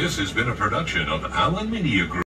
This has been a production of Allen Media Group.